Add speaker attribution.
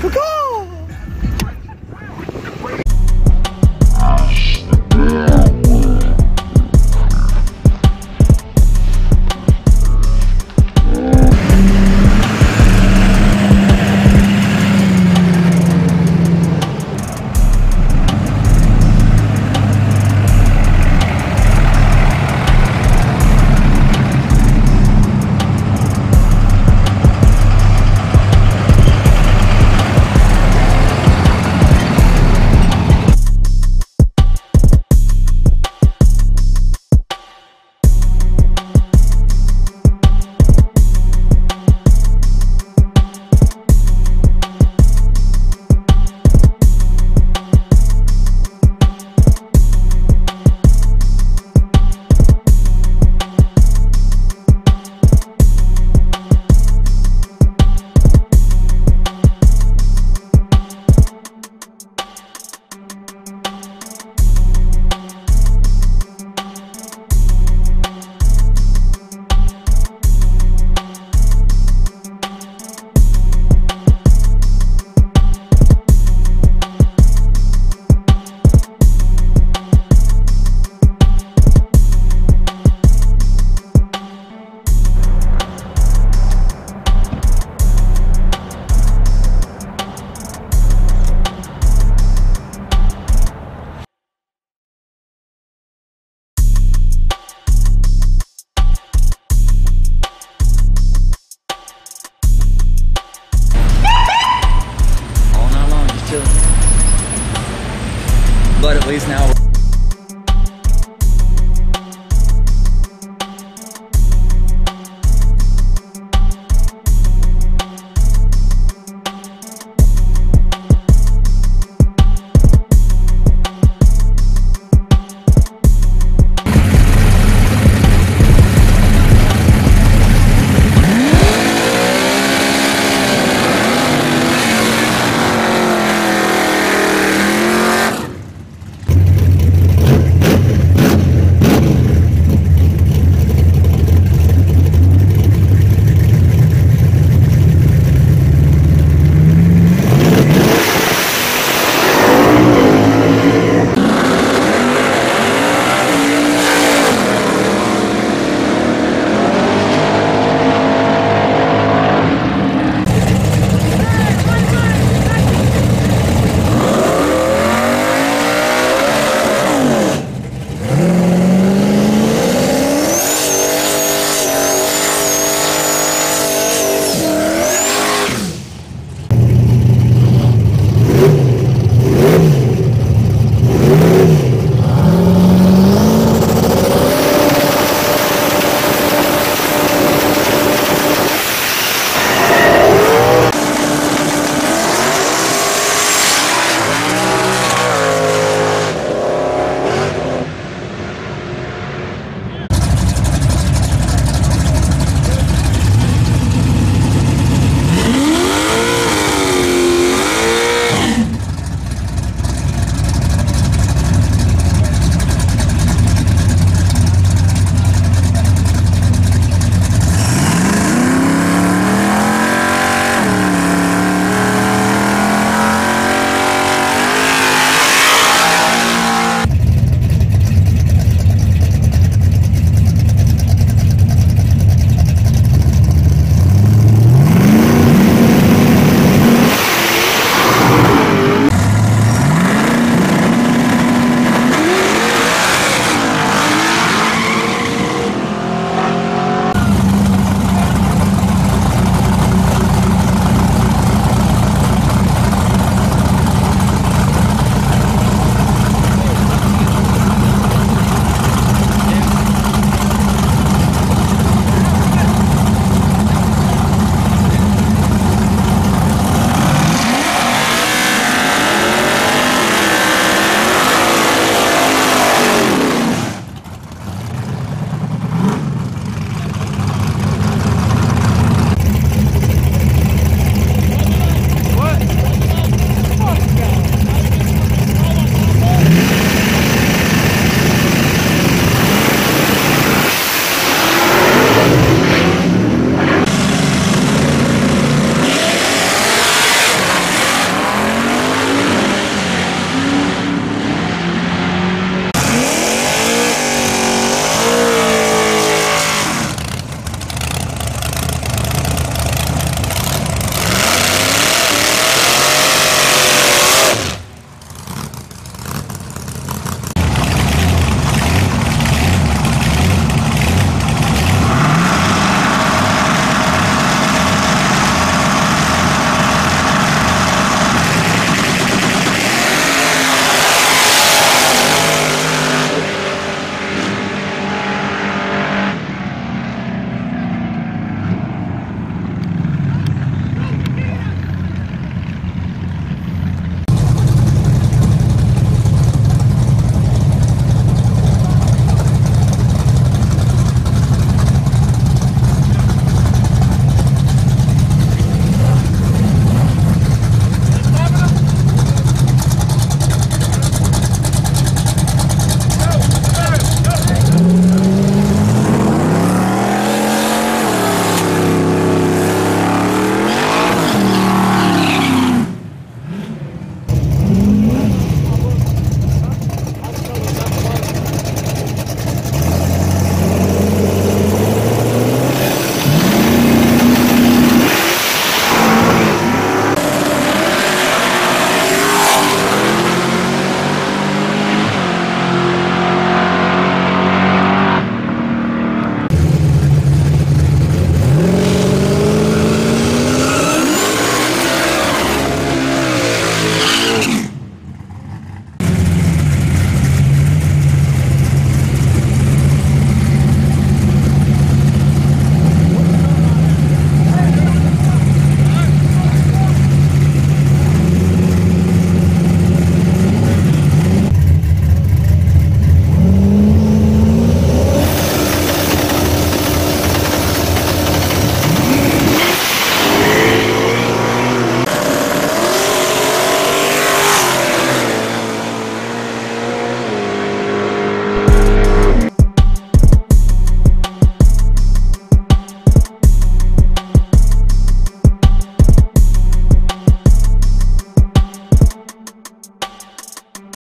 Speaker 1: But